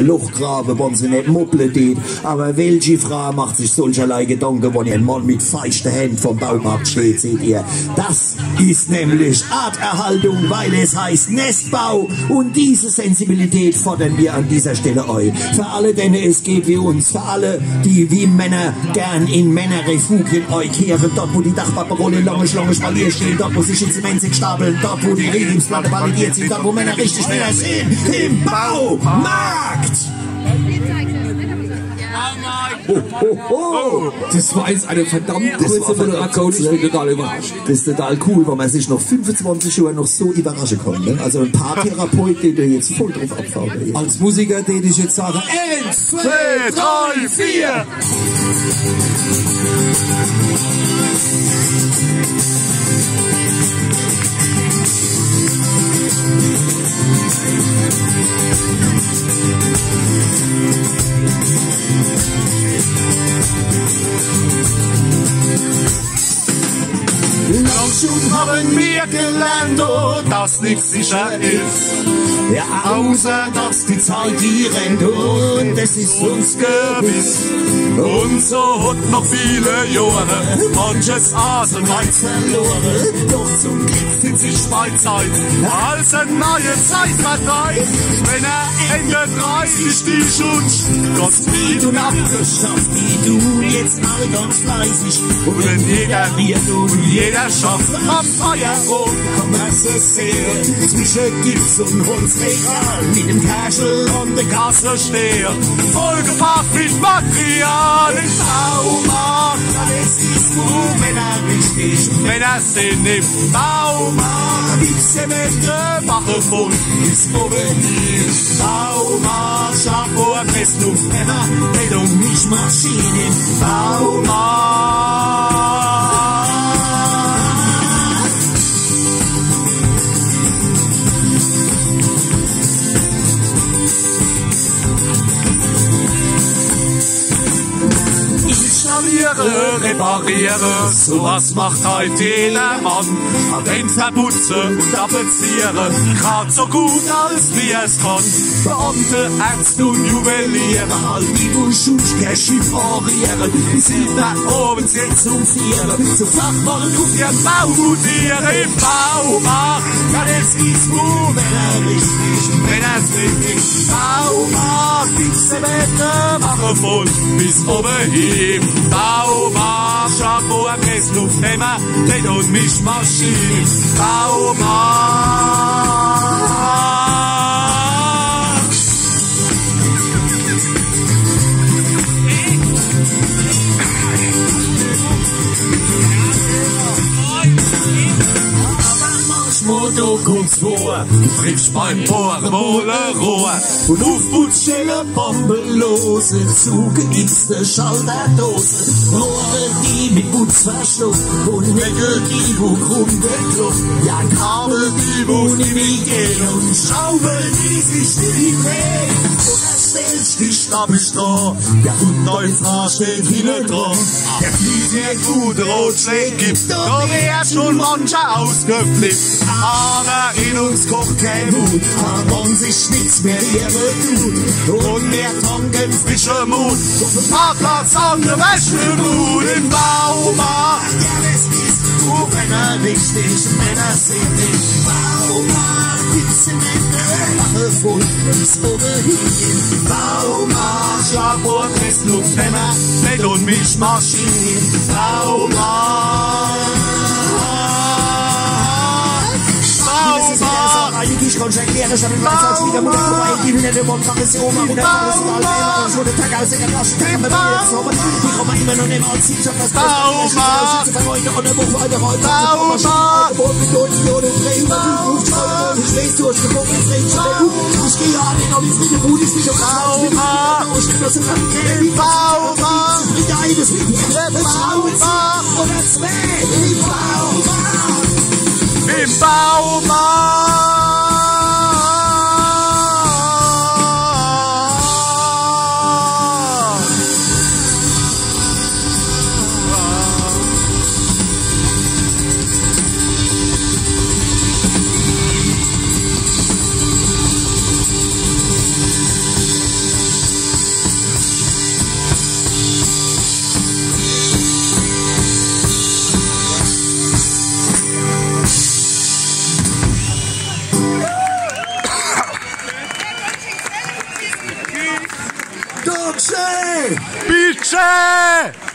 ein Loch graben, wenn sie nicht moppeln tät. Aber welche Frau macht sich solcherlei Gedanken, wenn ein Mann mit feuchten Händen vom Baumarkt steht, seht ihr? Das ist nämlich Arterhaltung, weil es heißt Nestbau. Und diese Sensibilität fordern wir an dieser Stelle euch. Für alle, denen es geht wie uns, für alle, die wie Männer gern in Männerrefugien euch kehren, dort wo die Dachpaparole lange Schlange Spalier stehen, dort wo sich Zement stapeln, dort wo die Regungsplatte validiert sind, dort wo Männer richtig Männer sind, im Baumarkt! Oh, oh, oh. Das war jetzt eine verdammt kurze Moderation. Ich bin total überrascht. Das ist total cool, weil man sich noch 25 Jahre noch so überraschen kann. Ne? Also ein paar Therapeuten, die jetzt voll drauf abfahren. Als Musiker, den ich jetzt sage, eins, zwei, drei, vier. Lang gelernt, oh, dass nichts sicher ist. Ja, außer dass die Zeit die rennt und es ist uns gewiss. Und so hat noch viele Jahre manches Asenwein verloren. Doch zum Glück sind sich zwei Zeit als eine neue Zeit. Wenn er Ende 30 die Gott wie und abgeschafft, wie du jetzt mal ganz fleißig. Und wenn jeder wird und jeder schafft am Feuer es ist sehr zwischen Gips und Holzregal mit dem Kerschel und der Kasse stehe. Vollgepackt mit Material im Baumarkt. Alles ist wo Männer richtig, Männer sind im Baumarkt. Zemente Wache voll ist oben hier. Baumarkt, Shampoo, Pressluft, Männer, Bildung, nicht Maschinen. Baumarkt. Repariere, sowas macht heute jeder Mann. Den verputzen und applizieren, grad so gut als wie es kann. Beamte, Ärzte und Juweliere, All die Buschuschke chiffrieren, die sind da oben jetzt zum Zieren. zu Fachmann Auf ihr Baumutiere im Baumarkt, ja, das ist wo, wenn er richtig, wenn er es wirklich Baumarkt, die Zemente machen voll bis oben hin. Baumarkt, Shampoo, Pressluft, Hämmer, Motto kommst vor, Du triffst beim Bohren Mohle Rohr. und Aufputschelle bombelose, zugegitzte Schalterdose, Rohre, die mit Putz verschluckt und Nägel, die wo krumm geklopft, ja Kabel, die wo nie mehr gehen und Schrauben, die sich nie drehen. Und er stellt die Stamm ist da, ja und Neufrau steht hinten dran. Der hier gut Rotschläge gibt, da wär schon mancher ausgeflippt. Aber in uns kocht kein Mut, man sich nichts mehr Ehre tut. und wir tanken frische Mut. Auf dem Parkplatz an der Wäschemut im Baumarkt. Ja, das ist nur Männer richtig, Männer sind nicht Baumarkt. Gibt's im Ende Lache voll, bis oben hin. Baumarkt, Schlagbohr, Pressluft, Hämmer, Bett und Mischmaschinen. Schon erklären, ich habe in meiner Zeit wieder Mutter vorbei, die Hühner der Mund, mache sie Oma, wieder mache sie mal, ich wurde Tag aus der Tasche, Tag bei mir jetzt nochmal, die kommen immer noch nicht aus, ich hab das Baumarkt. Schütze heute und der Woche heute heute, weiß, es schon ich Baumarkt. bin eines, die Im Baumarkt. Dixie!